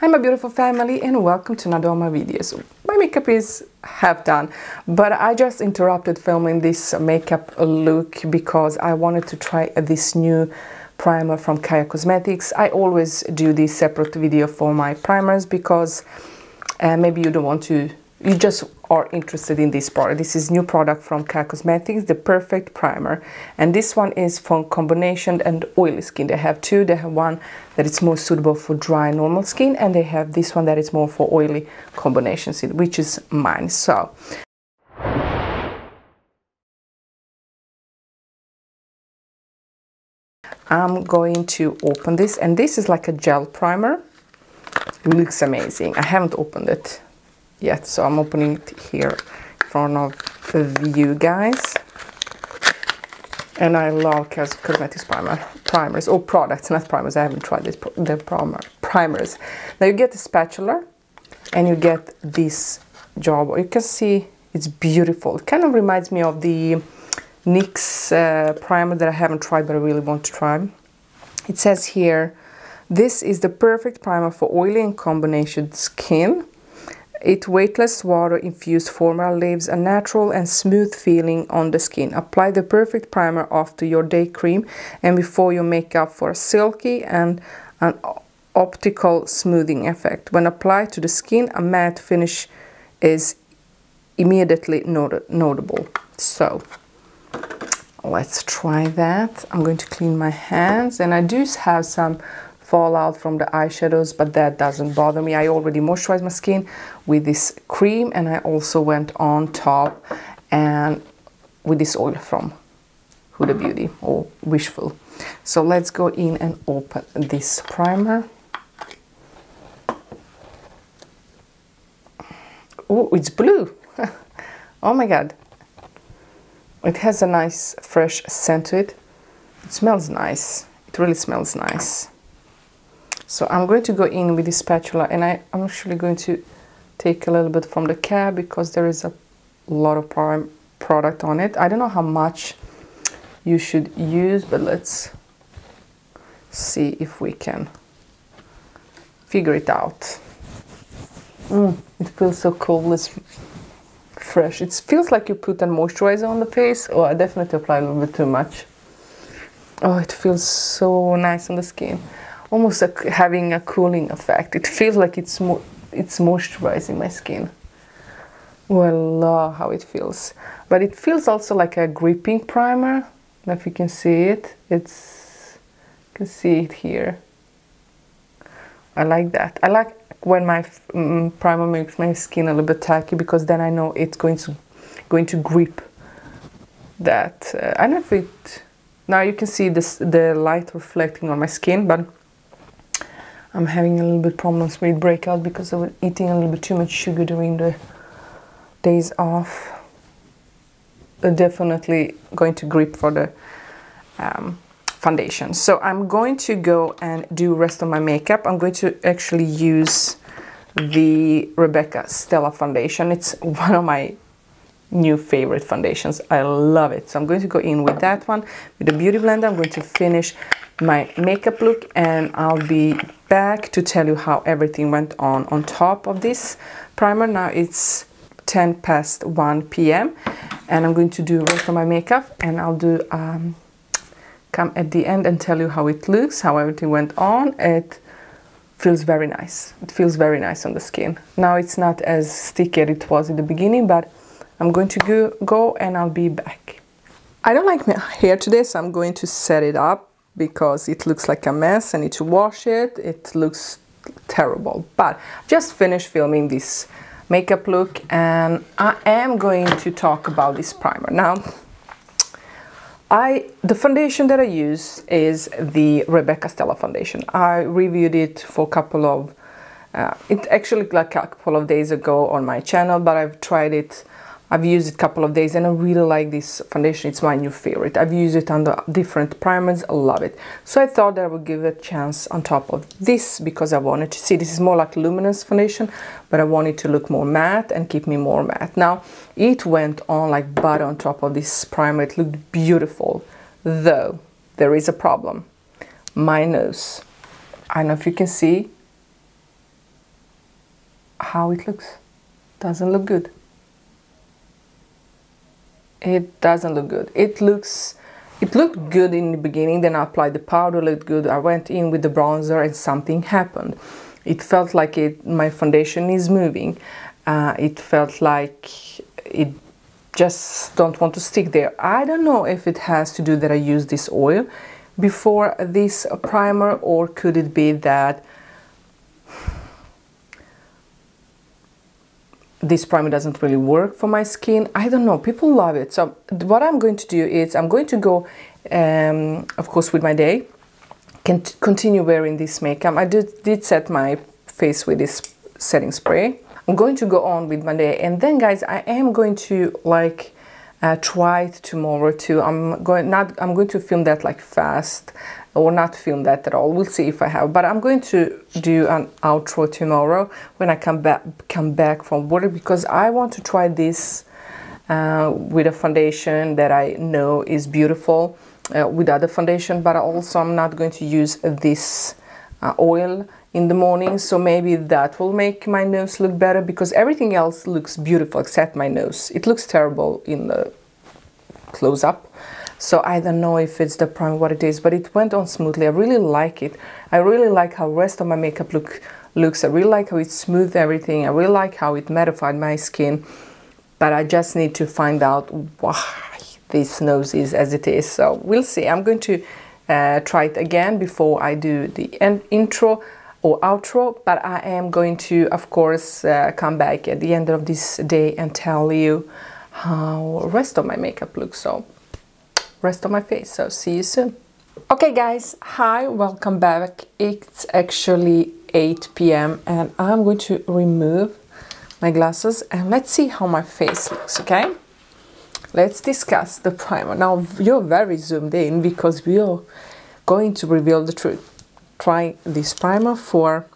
Hi my beautiful family and welcome to another of my videos. My makeup is half done but I just interrupted filming this makeup look because I wanted to try this new primer from Caia Cosmetics. I always do this separate video for my primers because uh, maybe you don't want to you just are interested in this product. This is new product from Caia Cosmetics, the Perfect Primer. And this one is for combination and oily skin. They have two. They have one that is more suitable for dry normal skin and they have this one that is more for oily combination skin, which is mine. So I'm going to open this and this is like a gel primer. It looks amazing. I haven't opened it yet so I'm opening it here in front of you guys. And I love cosmetics primer primers. Or products not primers. I haven't tried this the primer primers. Now you get the spatula and you get this job. You can see it's beautiful. It kind of reminds me of the NYX uh, primer that I haven't tried but I really want to try. It says here this is the perfect primer for oily and combination skin its weightless water-infused formula leaves a natural and smooth feeling on the skin. Apply the perfect primer after your day cream and before your makeup for a silky and an optical smoothing effect. When applied to the skin, a matte finish is immediately not notable. So, let's try that. I'm going to clean my hands and I do have some fallout from the eyeshadows but that doesn't bother me. I already moisturized my skin with this cream and I also went on top and with this oil from Huda Beauty or Wishful. So let's go in and open this primer. Oh it's blue. Oh my god. It has a nice fresh scent to it. It smells nice. It really smells nice so I'm going to go in with the spatula and I, am actually going to take a little bit from the cap because there is a lot of prime product on it. I don't know how much you should use, but let's see if we can figure it out. Mm, it feels so cool. It's fresh. It feels like you put a moisturizer on the face. Oh, I definitely apply a little bit too much. Oh, it feels so nice on the skin almost a, having a cooling effect. It feels like it's mo it's moisturizing my skin. I how it feels. But it feels also like a gripping primer. if you can see it, it's you can see it here. I like that. I like when my um, primer makes my skin a little bit tacky because then I know it's going to going to grip that. Uh, I don't know if it now you can see this the light reflecting on my skin, but I'm having a little bit problems with breakout because I was eating a little bit too much sugar during the days off. Definitely going to grip for the um, foundation. So I'm going to go and do rest of my makeup. I'm going to actually use the Rebecca Stella foundation. It's one of my new favorite foundations. I love it. So I'm going to go in with that one. With the Beauty Blender, I'm going to finish my makeup look and I'll be back to tell you how everything went on on top of this primer. Now it's 10 past 1 p.m. and I'm going to do rest of my makeup and I'll do um, come at the end and tell you how it looks, how everything went on. It feels very nice. It feels very nice on the skin. Now it's not as sticky as it was in the beginning, but I'm going to go, go and I'll be back. I don't like my hair today, so I'm going to set it up because it looks like a mess. I need to wash it. It looks terrible. But just finished filming this makeup look and I am going to talk about this primer. Now, I the foundation that I use is the Rebecca Stella foundation. I reviewed it for a couple of, uh, it actually like a couple of days ago on my channel, but I've tried it I've used it a couple of days and I really like this foundation. It's my new favorite. I've used it under different primers. I love it. So I thought that I would give it a chance on top of this because I wanted to see. This is more like luminous foundation, but I wanted to look more matte and keep me more matte. Now, it went on like butter on top of this primer. It looked beautiful, though there is a problem. My nose. I don't know if you can see. how it looks. Doesn't look good. It doesn't look good. It looks it looked good in the beginning, then I applied the powder, looked good. I went in with the bronzer and something happened. It felt like it, my foundation is moving. Uh, it felt like it just don't want to stick there. I don't know if it has to do that I used this oil before this primer or could it be that this primer doesn't really work for my skin. I don't know, people love it. So what I'm going to do is I'm going to go, um, of course, with my day, can continue wearing this makeup. I did, did set my face with this setting spray. I'm going to go on with my day and then guys, I am going to like uh, try it tomorrow too. I'm going not I'm going to film that like fast or not film that at all. We'll see if I have, but I'm going to do an outro tomorrow when I come back come back from work because I want to try this uh, with a foundation that I know is beautiful uh, with other foundation, but also I'm not going to use this uh, oil in the morning so maybe that will make my nose look better because everything else looks beautiful except my nose. It looks terrible in the close-up. So I don't know if it's the primer what it is but it went on smoothly. I really like it. I really like how rest of my makeup look looks. I really like how it smoothed everything. I really like how it mattified my skin. But I just need to find out why this nose is as it is. So we'll see. I'm going to uh, try it again before I do the intro or outro but I am going to of course uh, come back at the end of this day and tell you how rest of my makeup looks. So rest of my face. So see you soon. Okay guys. Hi. Welcome back. It's actually 8 p.m and I'm going to remove my glasses and let's see how my face looks okay? Let's discuss the primer. Now you're very zoomed in because we are going to reveal the truth try this primer for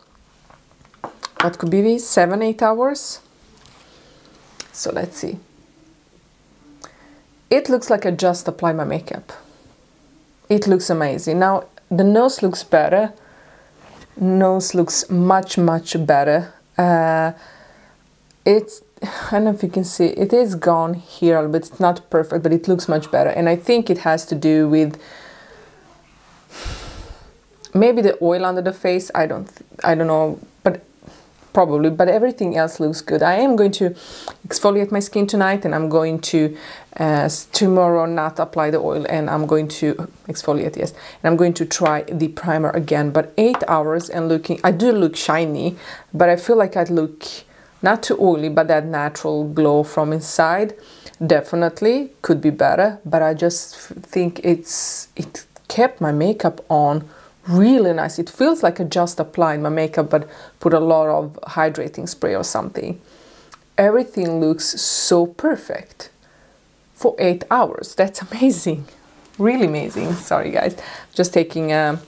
what could be seven eight hours. So let's see. It looks like I just applied my makeup. It looks amazing. Now the nose looks better. Nose looks much much better. Uh, it's I don't know if you can see it is gone here but it's not perfect but it looks much better. And I think it has to do with maybe the oil under the face i don't i don't know but probably but everything else looks good. I am going to exfoliate my skin tonight and i'm going to uh, tomorrow not apply the oil and i'm going to exfoliate yes. And i'm going to try the primer again but eight hours and looking i do look shiny but i feel like i look not too oily but that natural glow from inside definitely could be better but i just think it's it kept my makeup on really nice. It feels like I just applied my makeup but put a lot of hydrating spray or something. Everything looks so perfect for eight hours. That's amazing. Really amazing. Sorry guys. Just taking a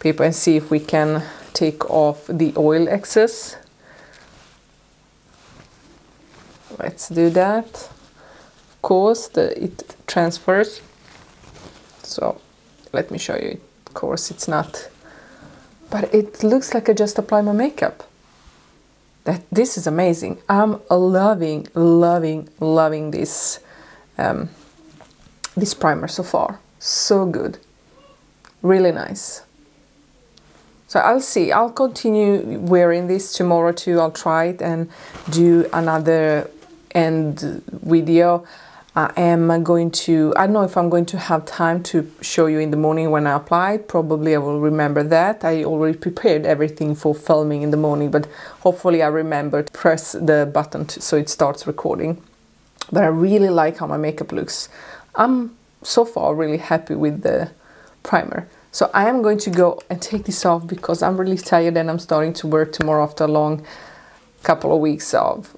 paper and see if we can take off the oil excess. Let's do that. Of course, the, it transfers. So let me show you of course it's not but it looks like I just apply my makeup. That this is amazing. I'm loving loving loving this um, this primer so far. So good. Really nice. So I'll see. I'll continue wearing this tomorrow too. I'll try it and do another end video I am going to, I don't know if I'm going to have time to show you in the morning when I apply. Probably I will remember that. I already prepared everything for filming in the morning, but hopefully I remember to press the button to, so it starts recording. But I really like how my makeup looks. I'm so far really happy with the primer. So I am going to go and take this off because I'm really tired and I'm starting to work tomorrow after a long couple of weeks of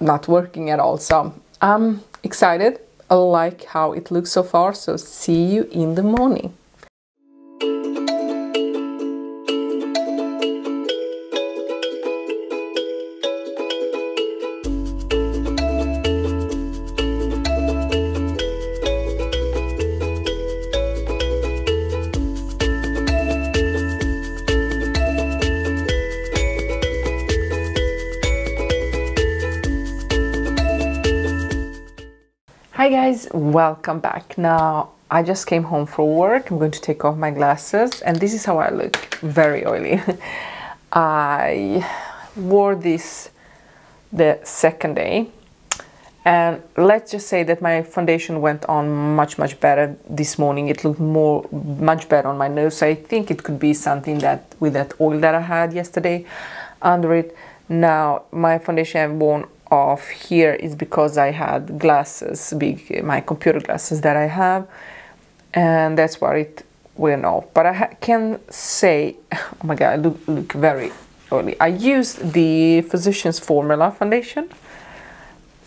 not working at all. So I'm excited. I like how it looks so far, so see you in the morning. Welcome back. Now I just came home from work. I'm going to take off my glasses and this is how I look. Very oily. I wore this the second day and let's just say that my foundation went on much much better this morning it looked more much better on my nose so i think it could be something that with that oil that i had yesterday under it now my foundation i've worn off here is because i had glasses big my computer glasses that i have and that's why it went off. But i can say oh my god i look, look very oily i used the physicians formula foundation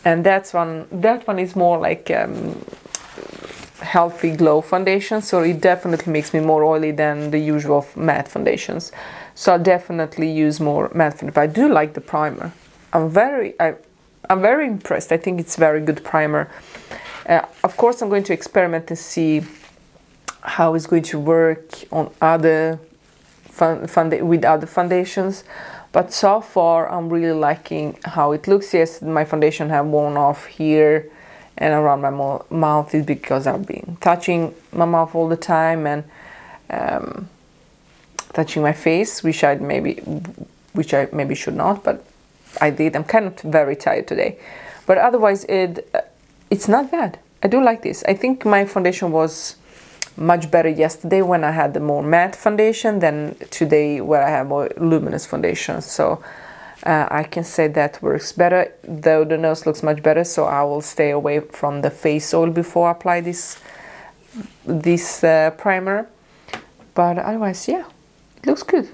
and that's one that one is more like um, healthy glow foundation so it definitely makes me more oily than the usual matte foundations. So I'll definitely use more matte foundation. But I do like the primer. I'm very I, I'm very impressed. I think it's very good primer. Uh, of course I'm going to experiment and see how it's going to work on other with other foundations. But so far I'm really liking how it looks. Yes my foundation have worn off here and around my mouth is because I've been touching my mouth all the time and um, touching my face which I maybe which I maybe should not but I did I'm kind of very tired today but otherwise it it's not bad I do like this I think my foundation was much better yesterday when I had the more matte foundation than today where I have more luminous foundation. So uh, I can say that works better, though the nose looks much better. So I will stay away from the face oil before I apply this this uh, primer. But otherwise, yeah, it looks good.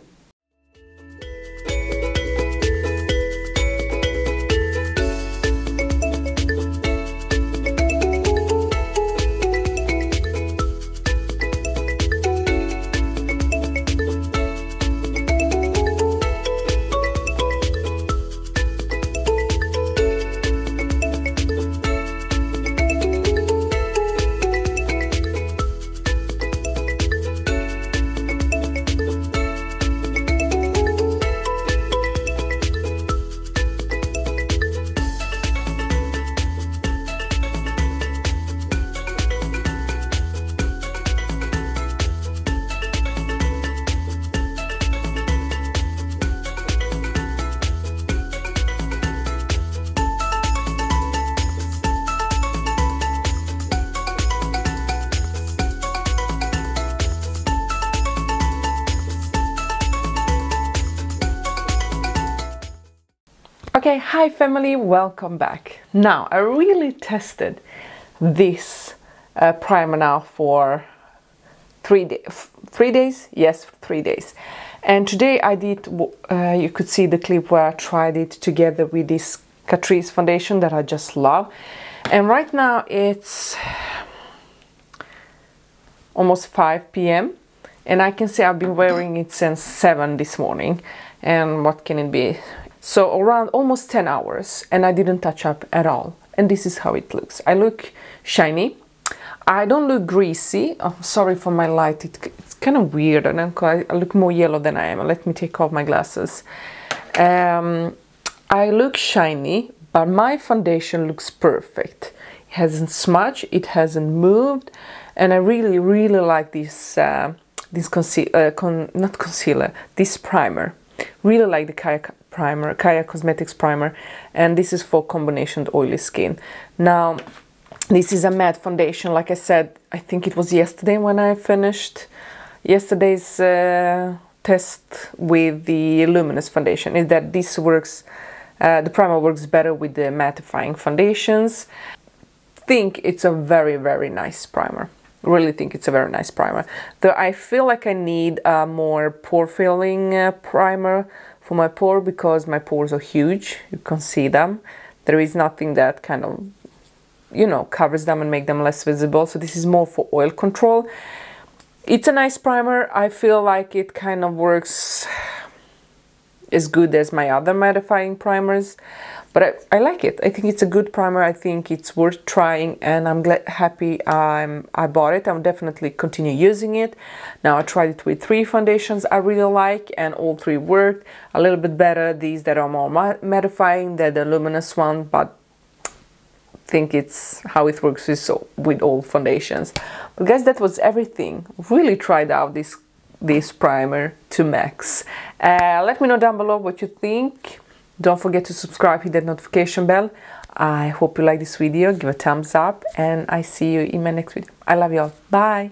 Okay, hi family, welcome back. Now, I really tested this uh, primer now for three, three days. Yes, three days. And today I did, uh, you could see the clip where I tried it together with this Catrice foundation that I just love. And right now it's almost 5 p.m. And I can say I've been wearing it since 7 this morning. And what can it be? So around almost 10 hours and I didn't touch up at all. And this is how it looks. I look shiny. I don't look greasy. I'm sorry for my light. It, it's kind of weird and I look more yellow than I am. Let me take off my glasses. Um, I look shiny, but my foundation looks perfect. It hasn't smudged, it hasn't moved, and I really, really like this, uh, this concealer, uh, con not concealer, this primer. Really like the Caia primer, Caia Cosmetics primer, and this is for combination oily skin. Now, this is a matte foundation. Like I said, I think it was yesterday when I finished yesterday's uh, test with the luminous foundation. Is that this works? Uh, the primer works better with the mattifying foundations. Think it's a very very nice primer. Really think it's a very nice primer. Though I feel like I need a more pore filling uh, primer for my pore because my pores are huge. You can see them. There is nothing that kind of you know covers them and make them less visible. So this is more for oil control. It's a nice primer. I feel like it kind of works as good as my other mattifying primers but I, I, like it. I think it's a good primer. I think it's worth trying and I'm glad, happy I'm, I bought it. I'll definitely continue using it. Now I tried it with three foundations I really like and all three worked a little bit better. These that are more mattifying than the luminous one but think it's how it works with, with all foundations. But guys, that was everything. Really tried out this this primer to max. Uh, let me know down below what you think. Don't forget to subscribe, hit that notification bell. I hope you like this video. Give a thumbs up and I see you in my next video. I love you all. Bye.